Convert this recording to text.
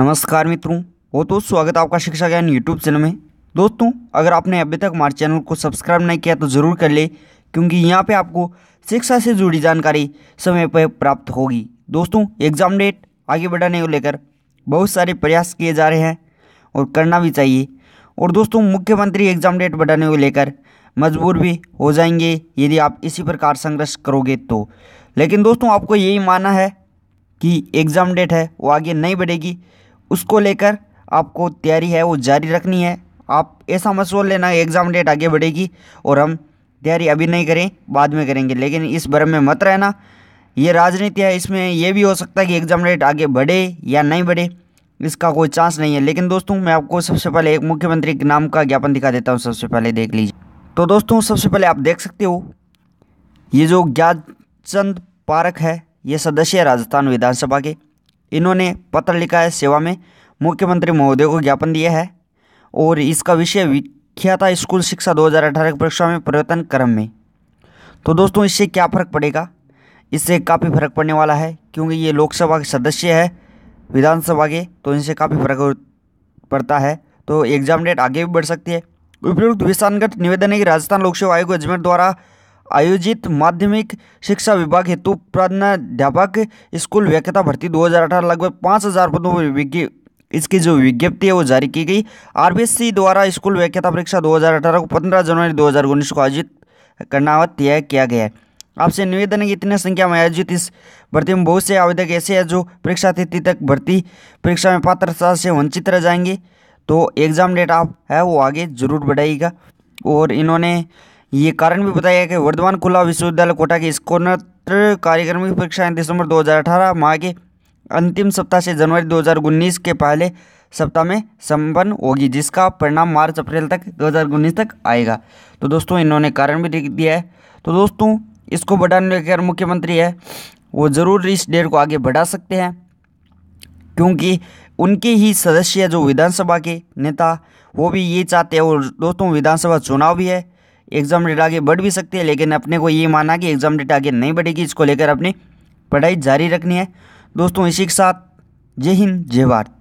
नमस्कार मित्रों, बहुत बहुत स्वागत है आपका शिक्षा ज्ञान यूट्यूब चैनल में। दोस्तों, अगर आपने अभी तक हमारे चैनल को सब्सक्राइब नहीं किया तो ज़रूर कर ले, क्योंकि यहाँ पे आपको शिक्षा से जुड़ी जानकारी समय पर प्राप्त होगी। दोस्तों एग्ज़ाम डेट आगे बढ़ाने को लेकर बहुत सारे प्रयास किए जा रहे हैं और करना भी चाहिए। और दोस्तों, मुख्यमंत्री एग्ज़ाम डेट बढ़ाने को लेकर मजबूर भी हो जाएँगे यदि आप इसी प्रकार संघर्ष करोगे तो। लेकिन दोस्तों, आपको यही मानना है कि एग्ज़ाम डेट है, वो आगे नहीं बढ़ेगी। उसको लेकर आपको तैयारी है, वो जारी रखनी है। आप ऐसा मत सोच लेना एग्ज़ाम डेट आगे बढ़ेगी और हम तैयारी अभी नहीं करें, बाद में करेंगे। लेकिन इस भरम में मत रहना। ये राजनीति है, इसमें यह भी हो सकता है कि एग्ज़ाम डेट आगे बढ़े या नहीं बढ़े, इसका कोई चांस नहीं है। लेकिन दोस्तों, मैं आपको सबसे पहले एक मुख्यमंत्री के नाम का ज्ञापन दिखा देता हूँ, सबसे पहले देख लीजिए। तो दोस्तों, सबसे पहले आप देख सकते हो, ये जो ज्ञानचंद पारक है, ये सदस्य राजस्थान विधानसभा के। इन्होंने पत्र लिखा है सेवा में। मुख्यमंत्री महोदय को ज्ञापन दिया है और इसका विषय विख्याता स्कूल शिक्षा 2018 की परीक्षा में परिवर्तन क्रम में। तो दोस्तों, इससे क्या फ़र्क पड़ेगा? इससे काफ़ी फ़र्क पड़ने वाला है, क्योंकि ये लोकसभा के सदस्य है, विधानसभा के तो इनसे काफ़ी फ़र्क पड़ता है। तो एग्ज़ाम डेट आगे भी बढ़ सकती है। उपयुक्त विशानगत निवेदन है कि राजस्थान लोक सेवा आयोग अजमेर द्वारा आयोजित माध्यमिक शिक्षा विभाग हेतु प्राध्यापक स्कूल व्याख्याता भर्ती 2018 लगभग पाँच हज़ार पदों पर इसकी जो विज्ञप्ति है वो जारी की गई। आरबीएससी द्वारा स्कूल व्याख्याता परीक्षा 2018 को 15 जनवरी 2019 को आयोजित करना तय किया गया है। आपसे निवेदन है कि इतनी संख्या में आयोजित इस भर्ती में बहुत से आवेदक ऐसे हैं जो परीक्षा तिथि तक भर्ती परीक्षा में पात्रता से वंचित रह जाएँगे। तो एग्ज़ाम डेट आप है वो आगे ज़रूर बढ़ाइएगा। और इन्होंने ये कारण भी बताया गया कि वर्धमान खुला विश्वविद्यालय कोटा की स्कोनत्र कार्यक्रम की परीक्षाएँ दिसंबर 2018 माह के अंतिम सप्ताह से जनवरी 2019 के पहले सप्ताह में संपन्न होगी, जिसका परिणाम मार्च, अप्रैल तक 2019 तक आएगा। तो दोस्तों, इन्होंने कारण भी लिख दिया है। तो दोस्तों, इसको बढ़ाने लेकर मुख्यमंत्री है, वो ज़रूर इस डेट को आगे बढ़ा सकते हैं, क्योंकि उनके ही सदस्य जो विधानसभा के नेता, वो भी ये चाहते हैं। और दोस्तों, विधानसभा चुनाव भी है एग्ज़ाम डेट आगे बढ़ भी सकती है, लेकिन अपने को ये माना कि एग्ज़ाम डेट आगे नहीं बढ़ेगी, इसको लेकर अपनी पढ़ाई जारी रखनी है। दोस्तों, इसी के साथ जय हिंद, जय भारत।